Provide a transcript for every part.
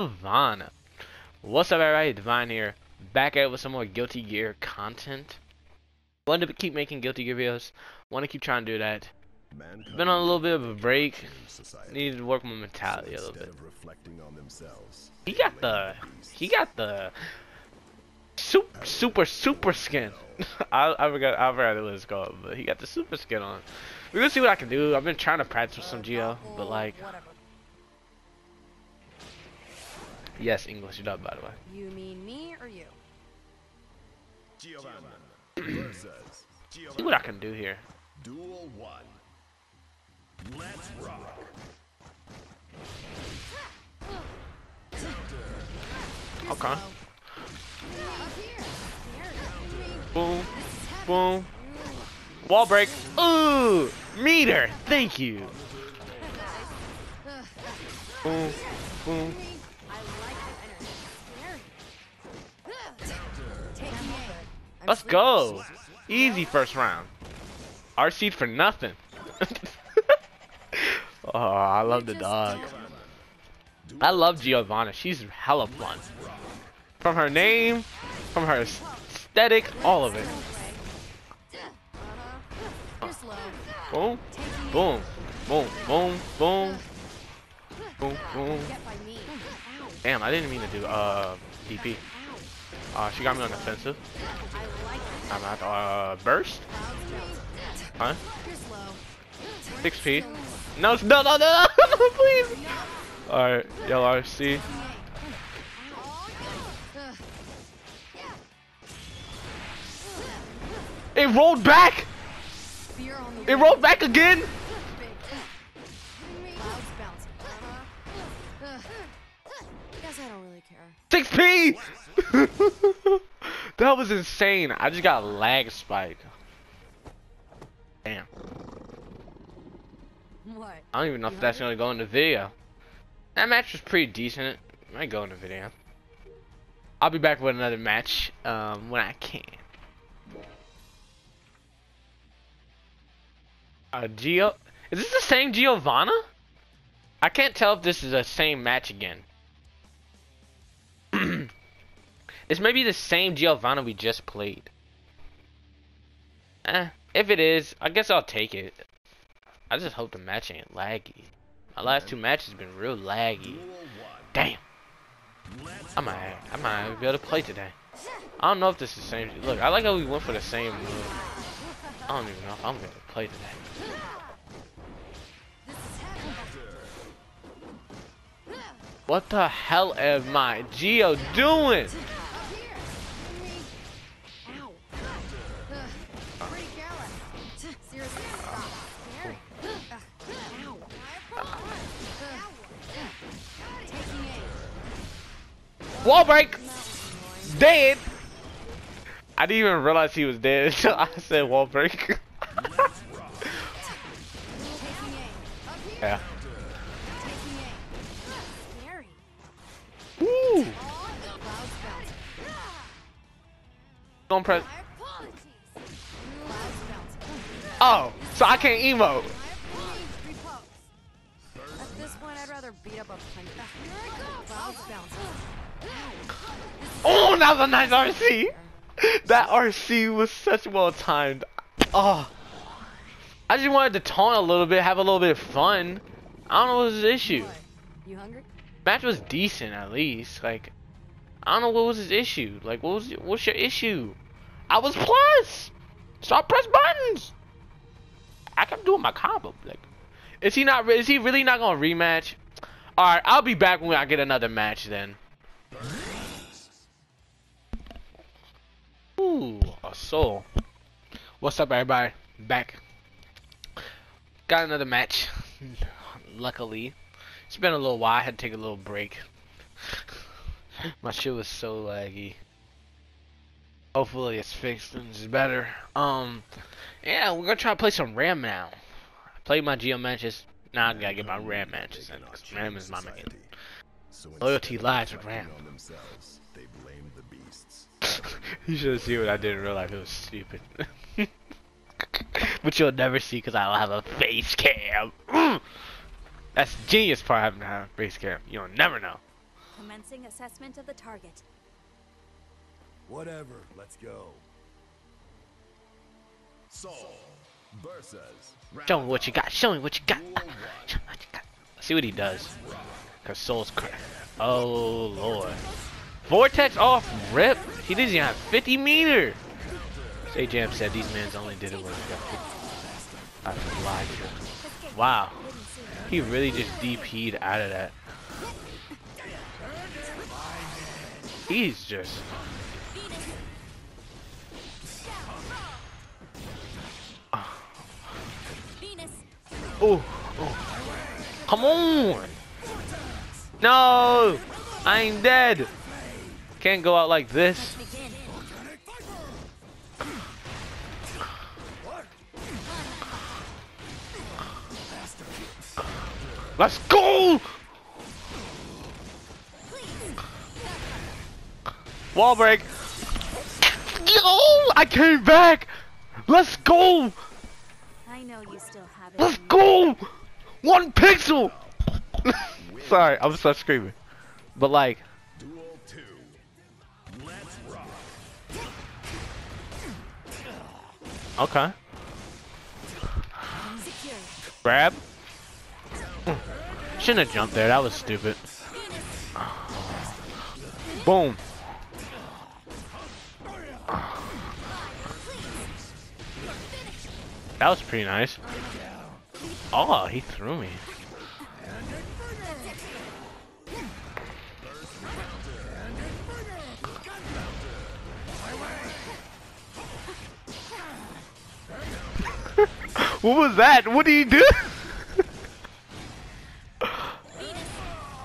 Divine. What's up everybody, Divine here. Back at it with some more Guilty Gear content. Wanted to keep making Guilty Gear videos. Want to keep trying to do that. Been on a little bit of a break. Needed to work my mentality a little bit. He got the, he got the super, super, super skin. I, I forgot, I forgot what it's called, but he got the super skin on. We're gonna see what I can do. I've been trying to practice with some Gio, but like, yes, English dub, by the way. You mean me or you? Giovanna versus See what I can do here. Duel one. Let's rock. Okay. Boom, boom. Wall break. Ooh, meter. Thank you. Boom, boom. Let's go. Easy first round. RC for nothing. oh, I love the dog. I love Giovanna. She's hella fun. From her name, from her aesthetic, all of it. Boom, boom, boom, boom, boom, boom, boom. Get by me. Ow. Damn, I didn't mean to do uh DP. Uh, she got me on defensive. I'm at uh burst. Huh? 6p. No, no, no, no, no, please. All right, yellow RC. It rolled back. It rolled back again. Big. Clouds bouncing. Ugh. Guess I don't really care. 6p. that was insane. I just got a lag spike. Damn. What? I don't even know if that's gonna go in the video. That match was pretty decent. It might go in the video. I'll be back with another match um, when I can. Uh, Gio, is this the same Giovanna? I can't tell if this is the same match again. This may be the same Giovanna we just played. Eh, if it is, I guess I'll take it. I just hope the match ain't laggy. My last two matches been real laggy. Damn. I might, I might be able to play today. I don't know if this is the same. Look, I like how we went for the same move. I don't even know if I'm gonna play today. What the hell am I Gio doing? Wall break. Dead. I didn't even realize he was dead until I said wall break. Yeah. Woo. Don't press. Oh, so I can't emote. At this point, I'd rather beat up a punch. Oh, that was a nice RC. That RC was such well timed. Oh, ah. I just wanted to taunt a little bit, have a little bit of fun. I don't know what was his issue. You hungry? Match was decent at least. Like, I don't know what was his issue. Like, what was what's your issue? I was plus. Stop press buttons. I kept doing my combo. Like, is he not? Is he really not gonna rematch? All right, I'll be back when I get another match then. Sol. What's up, everybody? Back. Got another match. Luckily, it's been a little while. I had to take a little break. My shit was so laggy. Hopefully, it's fixed and it's better. Um, yeah, we're gonna try to play some RAM now. I played my Gio matches. Now I gotta get my RAM matches in. RAM is my main. So Loyalty lies with Ram. on themselves, they blame the beasts. you should have seen what I did in real life. It was stupid. but you'll never see because I'll have a face cam. That's the genius part of having to have a face cam. You'll never know. Commencing assessment of the target. Whatever, let's go. Sol versus Show me what you got. Show me what you got. Uh, show me what you got. See what he does. Cause Sol's cra Oh lord. Vortex off rip. He doesn't even have 50 meter. Say Jam said these mans only did it when he got 50. I lied to. Wow. Didn't. He really just DP'd out of that. He's just oh. Come on! No! I'm dead! Can't go out like this. Let's go! Wall break! Yo! I came back! Let's go! I know you still have it. Let's go! One pixel! Sorry, I'm start screaming. But like, okay. Grab. Shouldn't have jumped there. That was stupid. Boom. That was pretty nice. Oh, he threw me. What was that? What did he do?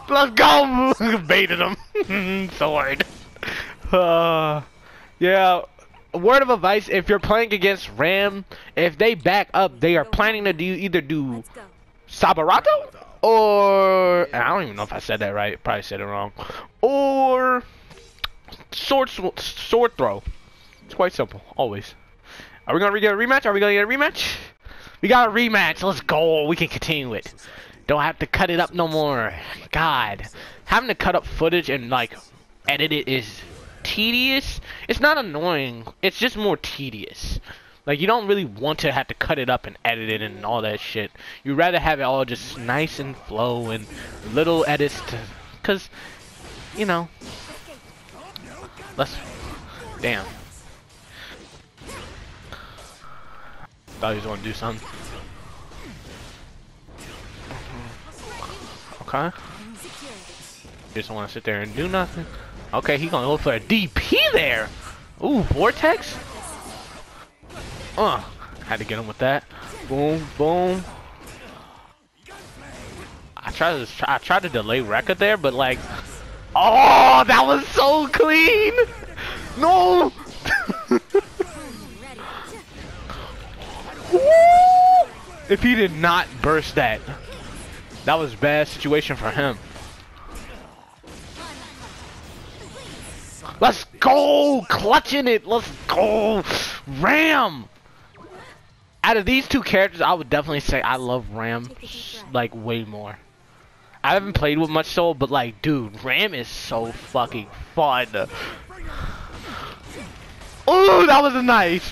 Let's go! Baited him. Sword. Uh, yeah. Word of advice: If you're playing against Ram, if they back up, they are planning to do either do. Sabarato or I don't even know if I said that right. Probably said it wrong. Or sword sword throw. It's quite simple. Always. Are we gonna get a rematch? Are we gonna get a rematch? We got a rematch. Let's go. We can continue it. Don't have to cut it up no more. God, having to cut up footage and like edit it is tedious. It's not annoying. It's just more tedious. Like you don't really want to have to cut it up and edit it and all that shit. You'd rather have it all just nice and flow and little edits to, cause, you know. Let's. Damn. Was gonna do something. Okay. Just want to sit there and do nothing. Okay, he gonna go for a DP there. Ooh, vortex. Uh, had to get him with that. Boom, boom. I tried to I tried to delay record there, but like, oh, that was so clean. No. If he did not burst that, that was bad situation for him. Let's go! Clutching it! Let's go! Ram! Out of these two characters, I would definitely say I love Ram Take a deep breath. like way more. I haven't played with much Sol, but like, dude, Ram is so fucking fun. Ooh, that was nice.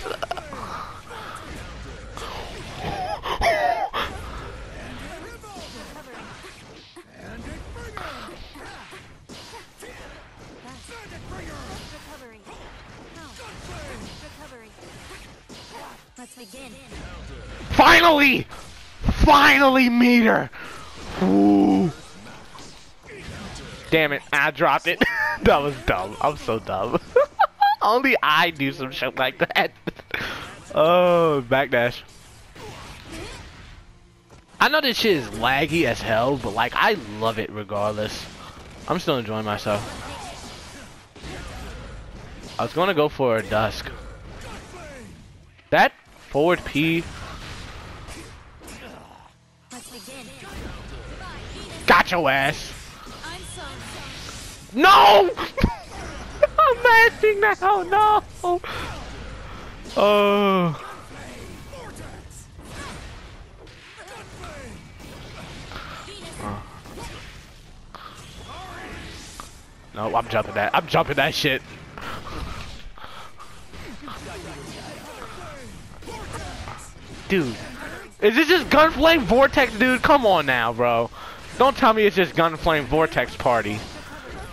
Finally! Finally, meter! Ooh. Damn it, I dropped it. that was dumb. I'm so dumb. Only I do some shit like that. oh, backdash. I know this shit is laggy as hell, but like, I love it regardless. I'm still enjoying myself. I was gonna go for a dusk. That forward P got your ass. No! I'm mashing now, no! Oh. Uh. No, I'm jumping that. I'm jumping that shit. Dude. Is this just Gunflame Vortex, dude? Come on now, bro. Don't tell me it's just Gunflame Vortex party.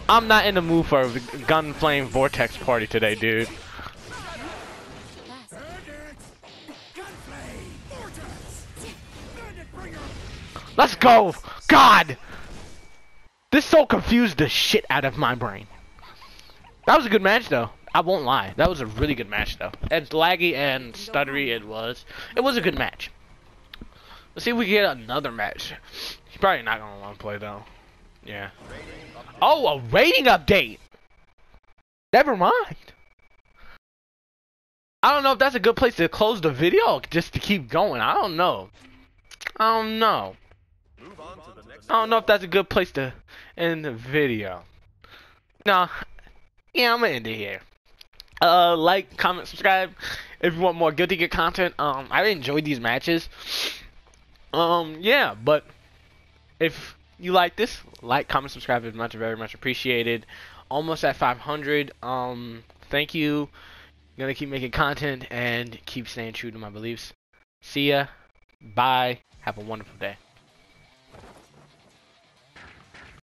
I'm not in the mood for a Gunflame Vortex party today, dude. Let's go! God! This so confused the shit out of my brain. That was a good match, though. I won't lie. That was a really good match, though. As laggy and stuttery it was, it was a good match. Let's see if we get another match. He's probably not gonna want to play though. Yeah. Oh, a rating update. Never mind. I don't know if that's a good place to close the video, just to keep going. I don't know. I don't know. I don't know if that's a good place to end the video. No. Yeah, I'm gonna end it here. Uh, like, comment, subscribe if you want more Guilty Gear content. Um, I enjoyed these matches. Um, yeah, but if you like this, like, comment, subscribe is much, very much appreciated. Almost at 500. Um, thank you. gonna keep making content and keep staying true to my beliefs. See ya. Bye. Have a wonderful day.